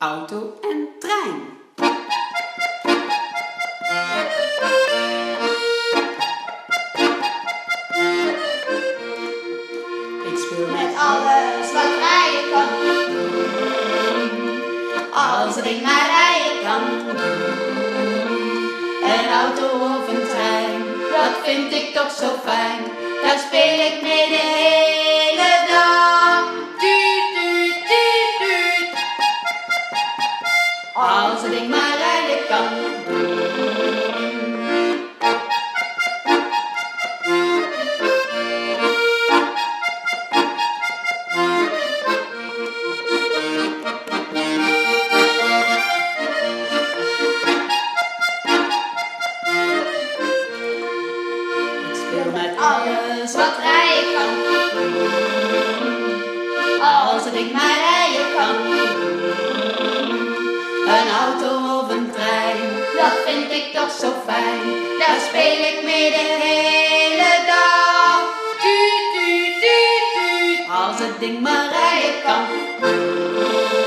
auto en trein. Ik speel met Alles wat rijden kan, als het ding maar rijden kan. Een auto of een trein, dat vind ik toch zo fijn. Als het ding maar rijden kan. Speel met alles wat kan. Als het ding maar rijden kan. Vind ik toch zo fijn. Daar speel ik mee de hele dag. Tuut, tuut, tuut, tuut. Als het ding maar rijden kan.